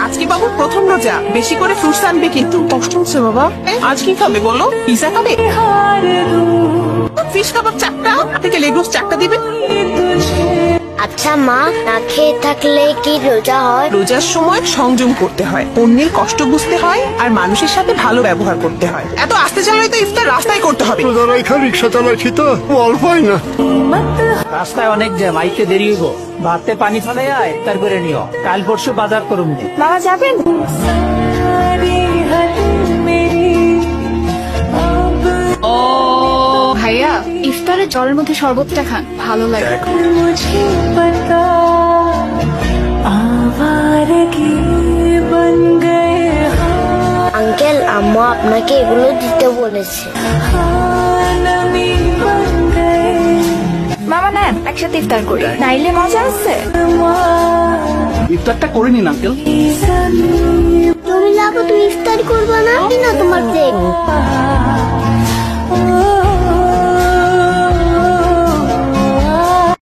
আজকে বাবু প্রথম রোজা। বেশি করে ফ্রুটস আনবে কিন্তু। কষ্ট হচ্ছে বাবা। আজ কি খাবে বলো? পিজা খাবে? ফিশ কাবাব চারটা। থেকে লেগুস চারটা দিবে। আচ্ছা মা না খেয়ে থাকলে কি রোজা হয়? রোজার সময় সংযম করতে হয়। অন্যের কষ্ট বুঝতে হয় আর মানুষের সাথে ভালো ব্যবহার করতে হয়। এত চালালে তো ইফতার রাস্তায় করতে হবে। দাদা এখানে রিক্সা চালাচ্ছি তো? অল্পই না। রাস্তায় অনেক জ্যাম আইতে দেরি হইব। ভাতে পানি ফেলে আয় তার করে নিও। কাল পরশু বাজার করুম নে। মামা যাবেন? ভাইয়া ইফতারে জলের মধ্যে শরবতটা খান। ভালো লাগে। আঙ্কেল আম্মা আপনাকে এগুলো দিতে বলেছে। মামা নেন একসাথে ইফতার করি। নাইলে মজা আছে। ইফতারটা করে নিন আঙ্কেল। তুমি লাগো তুমি ইফতার করবে না না তোমার প্লেট